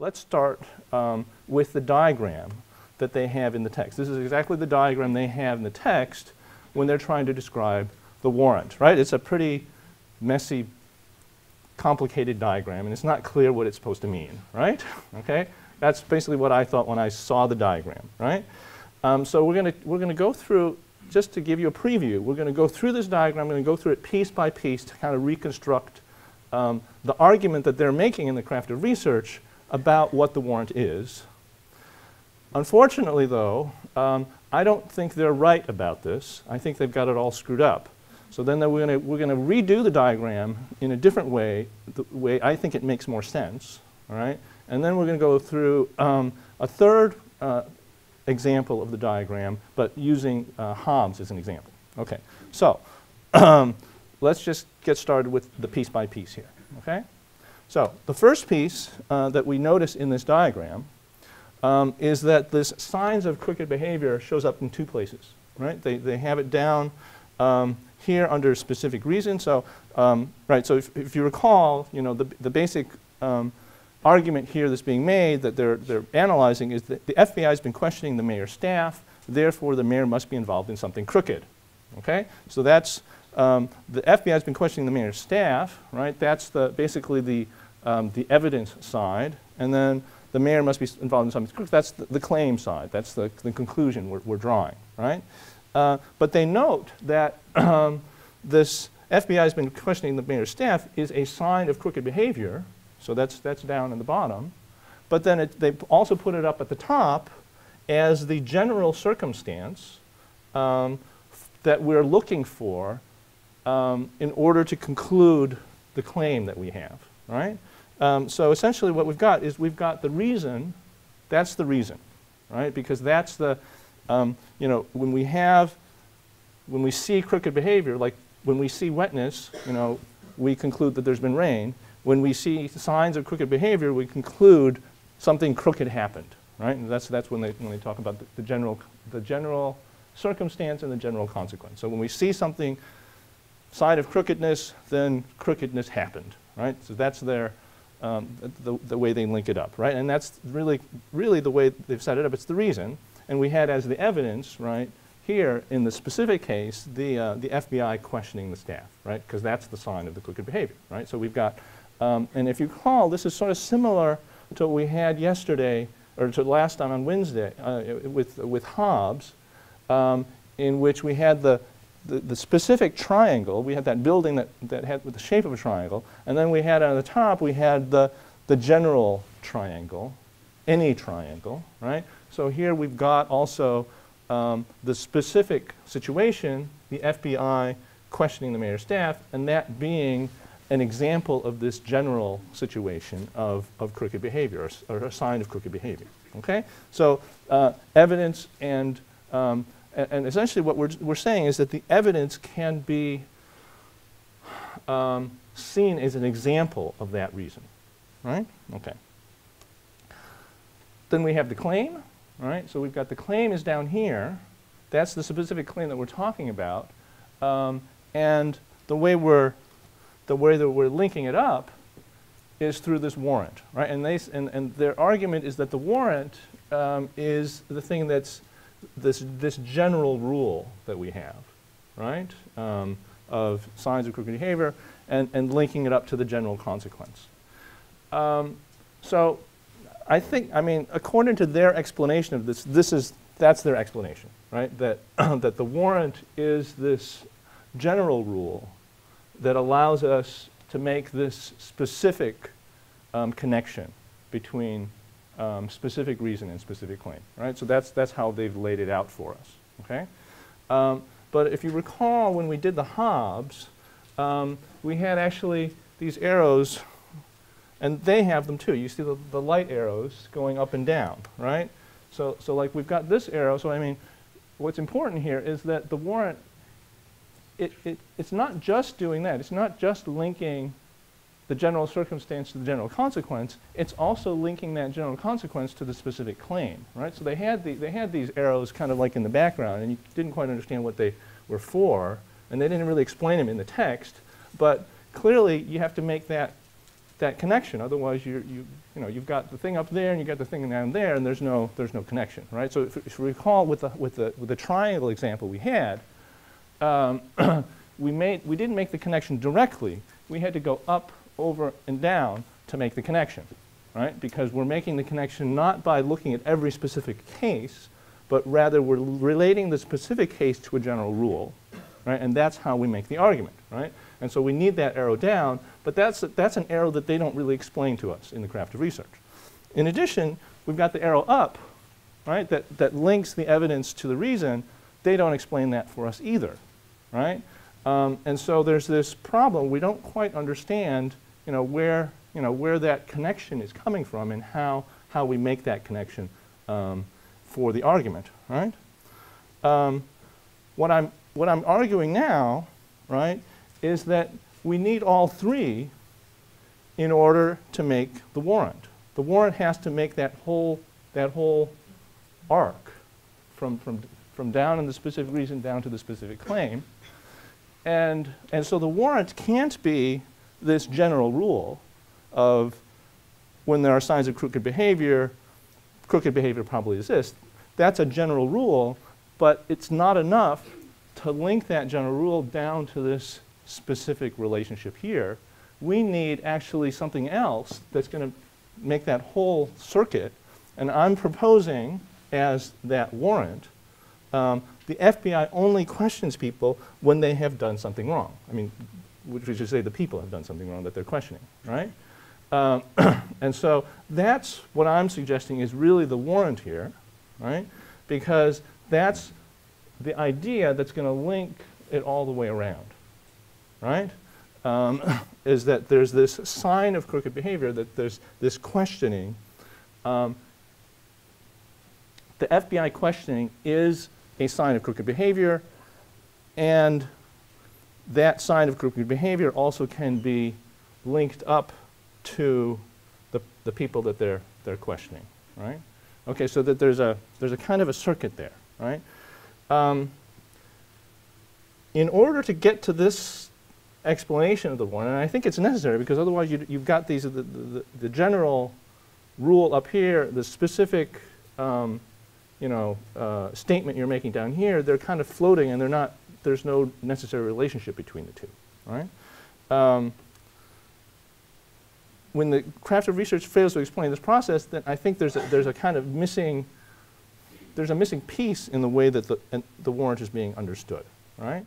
let's start um, with the diagram that they have in the text. This is exactly the diagram they have in the text when they're trying to describe the warrant, right? It's a pretty messy, complicated diagram, and it's not clear what it's supposed to mean, right? Okay? That's basically what I thought when I saw the diagram, right? Um, so we're going to we're gonna go through, just to give you a preview, we're going to go through this diagram, I'm going to go through it piece by piece to kind of reconstruct um, the argument that they're making in the craft of research about what the warrant is. Unfortunately, though, um, I don't think they're right about this. I think they've got it all screwed up. So then we're going we're to redo the diagram in a different way, the way I think it makes more sense. All right? And then we're going to go through um, a third uh, example of the diagram, but using uh, Hobbes as an example. Okay, so um, let's just get started with the piece by piece here. Okay? So the first piece uh, that we notice in this diagram um, is that this signs of crooked behavior shows up in two places, right? They, they have it down um, here under specific reason. So, um, right, so if, if, you recall, you know, the, the basic um, argument here that's being made that they're, they're analyzing is that the FBI has been questioning the mayor's staff, therefore the mayor must be involved in something crooked, okay? So that's, um, the FBI has been questioning the mayor's staff, right? That's the, basically the, um, the evidence side, and then the mayor must be involved in something. That's the, the claim side. That's the, the conclusion we're, we're drawing, right? Uh, but they note that um, this FBI has been questioning the mayor's staff is a sign of crooked behavior. So that's, that's down in the bottom. But then it, they also put it up at the top as the general circumstance um, that we're looking for um, in order to conclude the claim that we have, right? Um, so essentially what we've got is we've got the reason, that's the reason, right? Because that's the, um, you know, when we have, when we see crooked behavior, like when we see wetness, you know, we conclude that there's been rain. When we see signs of crooked behavior, we conclude something crooked happened, right? And that's, that's when, they, when they talk about the, the, general, the general circumstance and the general consequence. So when we see something, sign of crookedness, then crookedness happened, right? So that's their, um, the, the way they link it up, right? And that's really, really the way they've set it up. It's the reason. And we had as the evidence, right, here in the specific case, the, uh, the FBI questioning the staff, right? Because that's the sign of the crooked behavior, right? So we've got, um, and if you recall, this is sort of similar to what we had yesterday, or to last time on Wednesday uh, with, with Hobbes, um, in which we had the, the, specific triangle, we had that building that, that had with the shape of a triangle, and then we had on the top, we had the, the general triangle, any triangle, right? So here we've got also um, the specific situation, the FBI questioning the mayor's staff, and that being an example of this general situation of, of crooked behavior, or, or a sign of crooked behavior, okay? So uh, evidence and um, and, essentially what we're, we're saying is that the evidence can be um, seen as an example of that reason, right? Okay. Then we have the claim, right? So we've got the claim is down here. That's the specific claim that we're talking about. Um, and the way we're the way that we're linking it up is through this warrant, right? And, they, and, and their argument is that the warrant um, is the thing that's this, this general rule that we have, right, um, of signs of crooked behavior and, and linking it up to the general consequence. Um, so I think, I mean, according to their explanation of this, this is, that's their explanation, right, that, that the warrant is this general rule that allows us to make this specific um, connection between um, specific reason and specific claim, right? So that's, that's how they've laid it out for us, okay? Um, but if you recall when we did the Hobbes, um, we had actually these arrows, and they have them too. You see the, the light arrows going up and down, right? So, so like we've got this arrow, so I mean, what's important here is that the warrant, it, it, it's not just doing that. It's not just linking the general circumstance to the general consequence, it's also linking that general consequence to the specific claim, right? So they had, the, they had these arrows kind of like in the background, and you didn't quite understand what they were for, and they didn't really explain them in the text, but clearly you have to make that that connection. Otherwise, you you you know you've got the thing up there and you've got the thing down there, and there's no there's no connection, right? So if, if you recall with the with the with the triangle example we had, um, we made we didn't make the connection directly. We had to go up, over, and down to make the connection, right? Because we're making the connection not by looking at every specific case, but rather we're relating the specific case to a general rule, right? And that's how we make the argument, right? And so we need that arrow down, but that's, that's an arrow that they don't really explain to us in the craft of research. In addition, we've got the arrow up, right, that, that links the evidence to the reason. They don't explain that for us either, right? Um, and so there's this problem. We don't quite understand, you know, where, you know, where that connection is coming from and how, how we make that connection um, for the argument, right? Um, what, I'm, what I'm arguing now, right, is that we need all three in order to make the warrant. The warrant has to make that whole, that whole arc from, from, from down in the specific reason down to the specific claim. And, and so the warrant can't be this general rule of when there are signs of crooked behavior, crooked behavior probably exists. That's a general rule, but it's not enough to link that general rule down to this specific relationship here. We need actually something else that's going to make that whole circuit. And I'm proposing as that warrant, um, the FBI only questions people when they have done something wrong. I mean, which we should say the people have done something wrong that they're questioning, right? Um, and so that's what I'm suggesting is really the warrant here, right? Because that's the idea that's going to link it all the way around right? Um, is that there's this sign of crooked behavior, that there's this questioning. Um, the FBI questioning is a sign of crooked behavior, and that sign of crooked behavior also can be linked up to the, the people that they're, they're questioning, right? Okay, so that there's a, there's a kind of a circuit there, right? Um, in order to get to this explanation of the one, and I think it's necessary because otherwise you, have got these, the, the, the, general rule up here, the specific um, you know, uh, statement you're making down here, they're kind of floating and they're not, there's no necessary relationship between the two, right? Um, when the craft of research fails to explain this process, then I think there's a, there's a kind of missing, there's a missing piece in the way that the, the warrant is being understood, right?